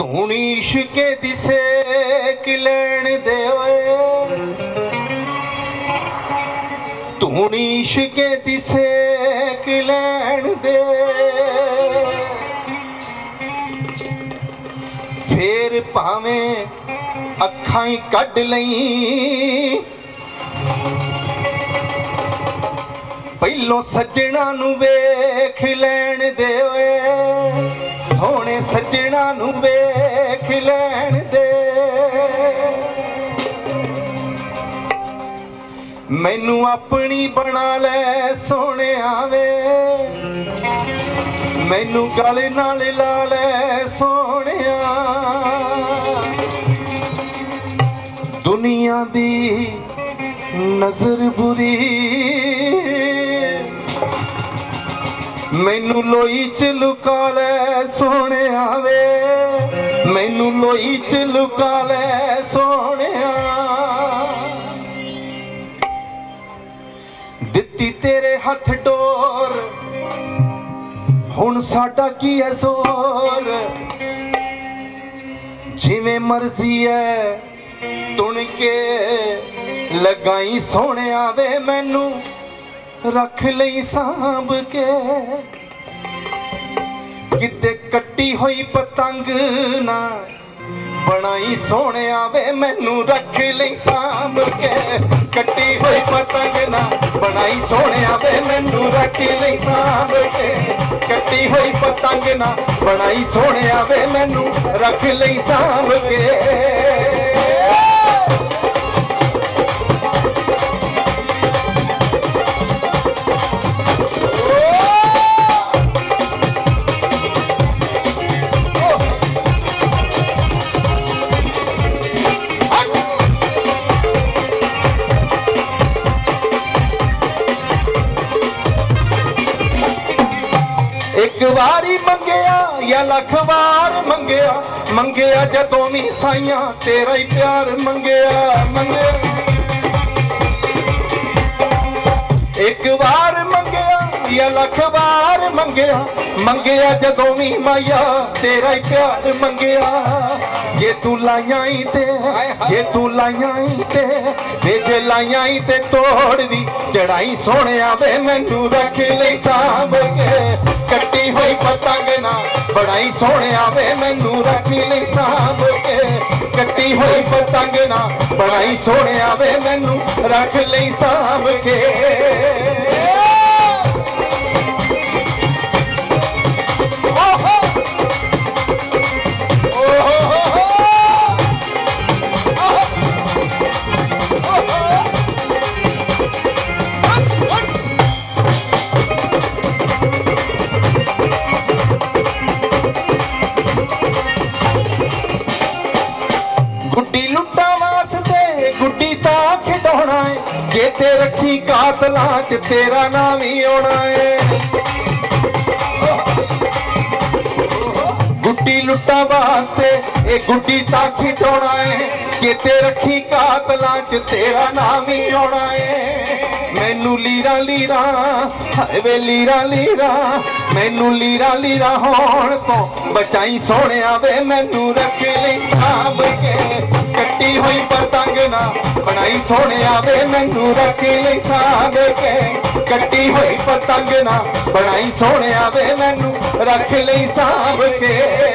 ਧੂਣੀ ਇਸ਼ਕੇ ਦਿਸੇ ਕਿ ਲੈਣ ਦੇ ਓਏ ਧੂਣੀ ਇਸ਼ਕੇ ਦਿਸੇ ਕਿ ਲੈਣ ਦੇ। ਫੇਰ ਭਾਵੇਂ ਅੱਖਾਂ ਹੀ ਕੱਢ ਲਈ। ਪਹਿਲੋਂ ਸੱਜਣਾ ਨੂੰ ਵੇਖ ਲੈਣ ਦੇ ਓਏ ਸੋਹਣੇ ਸੱਜਣਾ ਨੂੰ ਵੇਖ ਲੈਣ ਦੇ। ਮੈਨੂੰ ਆਪਣੀ ਬਣਾ ਲੈ ਸੋਹਣਿਆ ਵੇ। ਮੈਨੂੰ ਗਲ ਨਾਲ ਲਾ ਲੈ ਸੋਹਣਿਆ। ਦੁਨੀਆ ਦੀ ਨਜ਼ਰ ਬੁਰੀ। ਮੈਨੂੰ ਲੋਈ ਚ ਲੁਕਾ ਲੈ ਸੋਹਣਿਆ ਵੇ ਮੈਨੂੰ ਲੋਈ ਚ ਲੁਕਾ ਲੈ ਸੋਹਣਿਆ। ਦਿੱਤੀ ਤੇਰੇ ਹੱਥ ਡੋਰ। ਹੁਣ ਸਾਡਾ ਕੀ ਐ ਜ਼ੋਰ? ਜਿਵੇਂ ਮਰਜ਼ੀ ਐ, ਤੁਣ ਕੇ ਲਗਾਈ ਸੋਹਣਿਆ ਵੇ ਮੈਨੂੰ। ਰੱਖ ਲਈ ਸਾਂਭ ਕੇ। ਕਿਤੇ ਕੱਟੀ ਹੋਈ ਪਤੰਗ ਨਾ ਬਣਾਈ ਸੋਹਣਿਆ ਵੇ, ਮੈਨੂੰ ਰੱਖ ਲਈ ਸਾਂਭ ਕੇ। ਕੱਟੀ ਹੋਈ ਪਤੰਗ ਨਾ ਬਣਾਈ ਸੋਹਣਿਆ ਵੇ, ਮੈਨੂੰ ਰੱਖ ਲਈ ਸਾਂਭ ਕੇ। ਕੱਟੀ ਹੋਈ ਪਤੰਗ ਨਾ ਬਣਾਈ ਸੋਹਣਿਆ ਵੇ, ਮੈਨੂੰ ਰੱਖ ਲਈ ਸਾਂਭ ਕੇ। ਇੱਕ ਵਾਰੀ ਮੰਗਿਆ ਜਾਂ ਲੱਖ ਵਾਰ ਮੰਗਿਆ ਮੰਗਿਆ ਜਦੋਂ ਵੀ ਸਾਈਆਂ, ਤੇਰਾ ਹੀ ਪਿਆਰ ਮੰਗਿਆ ਮੰਗਿਆ। ਇੱਕ ਵਾਰ ਮੰਗਿਆ ਜਾਂ ਲੱਖ ਵਾਰ ਮੰਗਿਆ ਮੰਗਿਆ ਜਦੋਂ ਵੀ ਮਾਇਆ, ਤੇਰਾ ਹੀ ਪਿਆਰ ਮੰਗਿਆ। ਜੇ ਤੂੰ ਲਾਈਆਂ ਹੀ ਤੇ, ਜੇ ਤੂੰ ਲਾਈਆਂ ਹੀ ਤੇ ਵੇ ਜੇ ਲਾਈਆਂ ਹੀ ਤੇ ਤੋੜ ਵੀ ਚੜਾਈ ਸੋਹਣਿਆ ਵੇ, ਮੈਨੂੰ ਰੱਖ ਲਈ ਸਾਂਭ ਕੇ। ਕੱਟੀ ਹੋਈ ਪਤੰਗ ਨਾ ਬੜਾਈ ਸੋਹਣਿਆ ਵੇ, ਮੈਨੂੰ ਰੱਖ ਲਈ ਸਾਂਭ ਕੇ। ਕੱਟੀ ਹੋਈ ਪਤੰਗ ਨਾ ਬੜਾਈ ਸੋਹਣਿਆ ਵੇ, ਮੈਨੂੰ ਰੱਖ ਲਈ ਸਾਂਭ ਕੇ। ਗੁੱਡੀ ਲੁੱਟਾਂ ਵਾਸਤੇ, ਗੁੱਡੀ ਤਾਂ ਖਿਡਾਉਣਾ ਏ। ਜੇ ਤੇ ਰੱਖੀ ਕਾਤਲਾਂ 'ਚ ਤੇਰਾ ਨਾਮ ਹੀ ਆਉਣਾ ਏ। ਗੁੱਡੀ ਲੁੱਟਾਂ ਵਾਸਤੇ, ਇਹ ਗੁੱਡੀ ਤਾਂ ਖਿਡਾਉਣਾ ਏ। ਜੇ ਤੇ ਰੱਖੀ ਕਾਤਲਾਂ 'ਚ ਤੇਰਾ ਨਾਮ ਹੀ ਆਉਣਾ ਏ। ਮੈਨੂੰ ਲੀਰਾ ਲੀਰਾ, ਹਾਏ ਵੇ ਲੀਰਾ ਲੀਰਾ, ਮੈਨੂੰ ਲੀਰਾ ਲੀਰਾ ਹੋਣ ਤੋਂ ਬਚਾਈ ਸੋਹਣਿਆ ਵੇ ਮੈਨੂੰ ਰੱਖ ਲਈ ਸਾਂਭ ਕੇ। ਕੱਟੀ ਹੋਈ ਪਤੰਗ ਨਾ ਬਣਾਈ ਸੋਹਣਿਆ ਵੇ ਮੈਨੂੰ ਰੱਖ ਲਈ ਸਾਂਭ ਕੇ। ਕੱਟੀ ਹੋਈ ਪਤੰਗ ਨਾ ਬਣਾਈ ਸੋਹਣਿਆ ਵੇ ਮੈਨੂੰ ਰੱਖ ਲਈ ਸਾਂਭ ਕੇ।